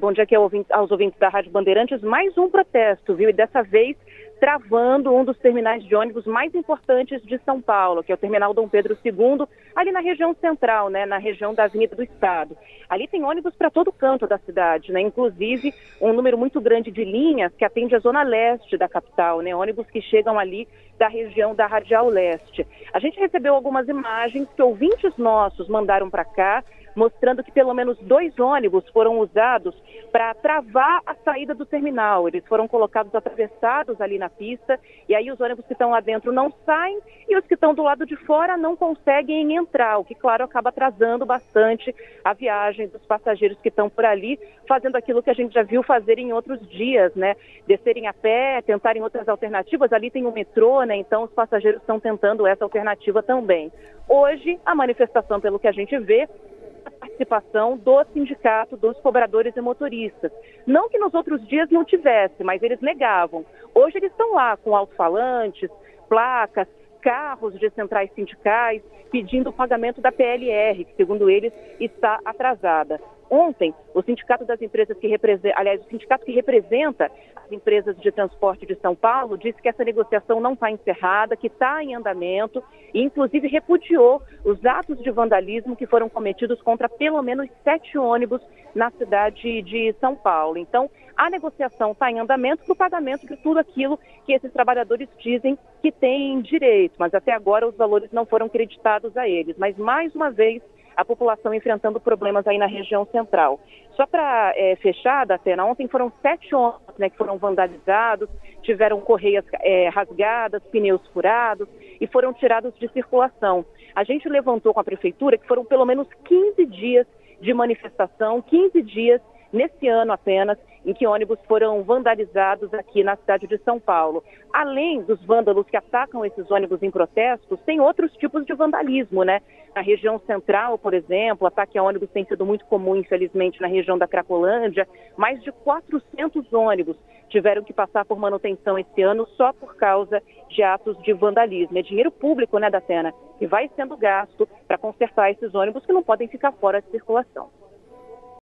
Bom dia aqui aos ouvintes da Rádio Bandeirantes. Mais um protesto, viu? E dessa vez travando um dos terminais de ônibus mais importantes de São Paulo, que é o Terminal Dom Pedro II, ali na região central, né, na região da Avenida do Estado. Ali tem ônibus para todo canto da cidade, né, inclusive um número muito grande de linhas que atende a zona leste da capital, né, ônibus que chegam ali da região da Radial Leste. A gente recebeu algumas imagens que ouvintes nossos mandaram para cá, mostrando que pelo menos dois ônibus foram usados para travar a saída do terminal. Eles foram colocados atravessados ali na pista e aí os ônibus que estão lá dentro não saem e os que estão do lado de fora não conseguem entrar, o que, claro, acaba atrasando bastante a viagem dos passageiros que estão por ali, fazendo aquilo que a gente já viu fazer em outros dias, né? Descerem a pé, tentarem outras alternativas. Ali tem o metrô, né? Então os passageiros estão tentando essa alternativa também. Hoje, a manifestação, pelo que a gente vê, participação do sindicato dos cobradores e motoristas. Não que nos outros dias não tivesse, mas eles negavam. Hoje eles estão lá com alto-falantes, placas, carros de centrais sindicais pedindo o pagamento da PLR, que segundo eles está atrasada. Ontem, o sindicato das empresas que representa, aliás, o sindicato que representa as empresas de transporte de São Paulo disse que essa negociação não está encerrada, que está em andamento e, inclusive, repudiou os atos de vandalismo que foram cometidos contra pelo menos sete ônibus na cidade de São Paulo. Então, a negociação está em andamento para o pagamento de tudo aquilo que esses trabalhadores dizem que têm direito, mas até agora os valores não foram creditados a eles. Mas, mais uma vez, a população enfrentando problemas aí na região central. Só para é, fechar, Datena, ontem foram sete ônibus né, que foram vandalizados, tiveram correias é, rasgadas, pneus furados e foram tirados de circulação. A gente levantou com a prefeitura que foram pelo menos 15 dias de manifestação, 15 dias nesse ano apenas, em que ônibus foram vandalizados aqui na cidade de São Paulo. Além dos vândalos que atacam esses ônibus em protestos, tem outros tipos de vandalismo, né? Na região central, por exemplo, ataque a ônibus tem sido muito comum, infelizmente, na região da Cracolândia. Mais de 400 ônibus tiveram que passar por manutenção esse ano só por causa de atos de vandalismo. É dinheiro público, né, Datena, que vai sendo gasto para consertar esses ônibus que não podem ficar fora de circulação.